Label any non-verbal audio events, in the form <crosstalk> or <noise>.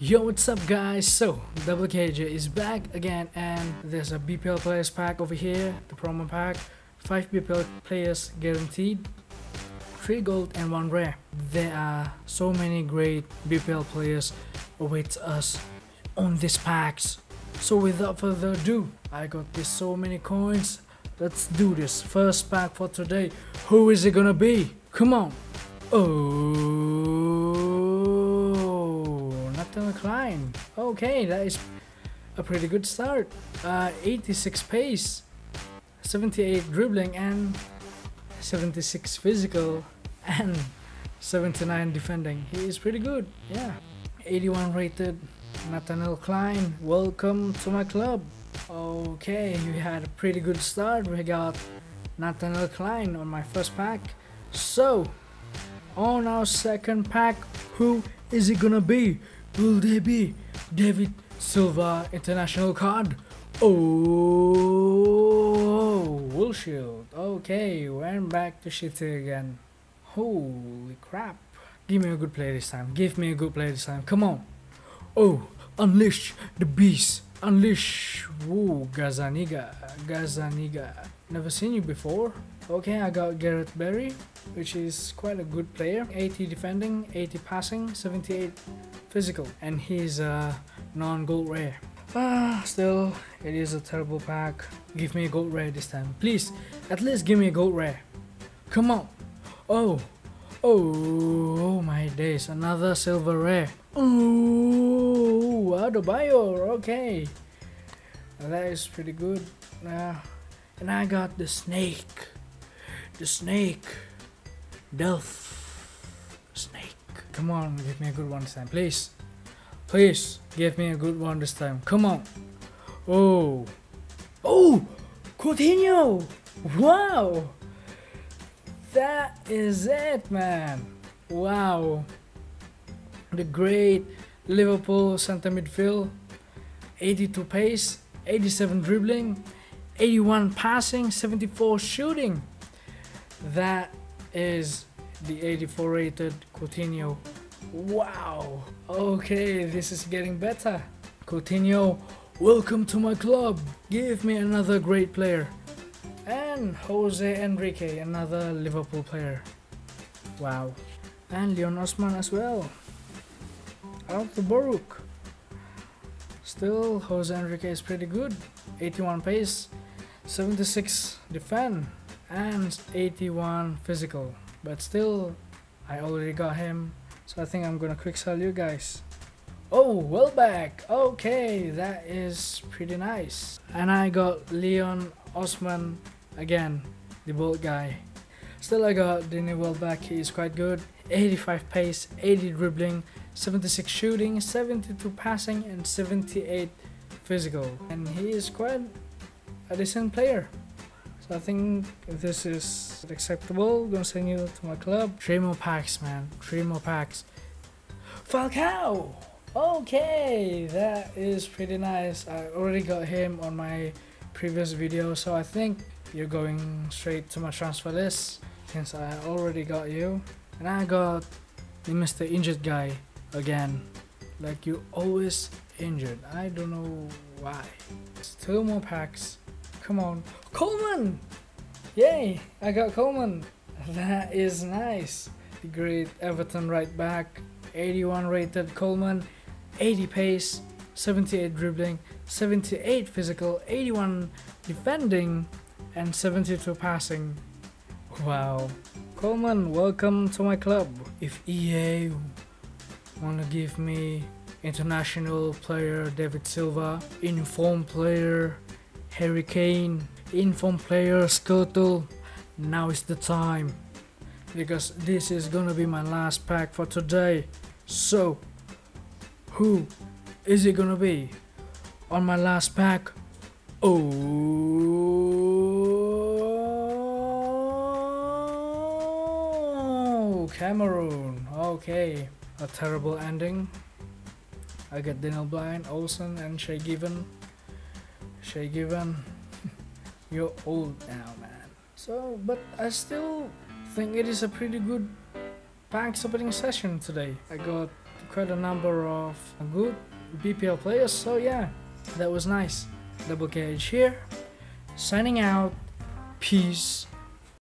Yo, what's up guys? So, Double KJ is back again and there's a BPL players pack over here, the promo pack. 5 BPL players guaranteed, 3 gold and 1 rare. There are so many great BPL players awaits us on these packs. So without further ado, I got this so many coins. Let's do this. First pack for today. Who is it gonna be? Come on. Oh, Nathan Clyne. Okay, that is a pretty good start. Uh, 86 pace, 78 dribbling, and 76 physical, <laughs> and 79 defending. He is pretty good. Yeah. 81 rated. Nathaniel Clyne, welcome to my club. Okay, we had a pretty good start. We got Nathaniel Clyne on my first pack. So, on our second pack, who is it gonna be? Will they be David Silva International card? Oh, Will Shield. Okay, we're back to City again. Holy crap. Give me a good play this time. Give me a good play this time. Come on. Oh, unleash the beast. Unleash. Woo, Gazzaniga. Gazzaniga. Never seen you before. Okay, I got Gareth Barry, which is quite a good player. 80 defending, 80 passing, 78 physical. And he's a non-gold rare. Ah, still, it is a terrible pack. Give me a gold rare this time. Please, at least give me a gold rare. Come on. Oh, oh, my days. Another silver rare. Oh, Adebayor. Okay. That is pretty good. Uh, and I got the snake. The snake. Delph. Snake. Come on, give me a good one this time, please. Please, give me a good one this time. Come on. Oh. Oh! Coutinho! Wow! That is it, man. Wow. The great Liverpool center midfield. 82 pace, 87 dribbling, 81 passing, 74 shooting. That is the 84 rated Coutinho. Wow. Okay, this is getting better. Coutinho, welcome to my club. Give me another great player. And Jose Enrique, another Liverpool player. Wow. And Leon Osman as well. Out the Baruch. Still, Jose Enrique is pretty good. 81 pace, 76 defend, and 81 physical. But still, I already got him, so I think I'm gonna quick sell you guys. Oh, Welbeck. Okay, that is pretty nice. And I got Leon Osman again, the bold guy. Still, I got Danny Welbeck. He is quite good. 85 pace, 80 dribbling, 76 shooting, 72 passing, and 78 physical. And he is quite a decent player. So I think this is acceptable. gonna send you to my club. Three more packs, man. Three more packs. Falcao! Okay, that is pretty nice. I already got him on my previous video, so I think you're going straight to my transfer list since I already got you. And I got the Mr. Injured guy again. Like you always injured. I don't know why. Two more packs. Come on. Coleman! Yay! I got Coleman. That is nice. The great Everton right back. 81 rated Coleman. 80 pace. 78 dribbling. 78 physical. 81 defending. And 72 passing. Wow. Coleman, welcome to my club. If EA wanna give me international player David Silva, informed player Harry Kane, informed player Skrtel, now is the time. Because this is gonna be my last pack for today. So, who is it gonna be? On my last pack, oh, Cameroon. Okay, a terrible ending. I get Daniel Blind, Olsen, and Shay Given. Shay Given, <laughs> you're old now, man. So, but I still think it is a pretty good packs opening session today. I got quite a number of good BPL players. So yeah, that was nice. Double cage here. Signing out. Peace.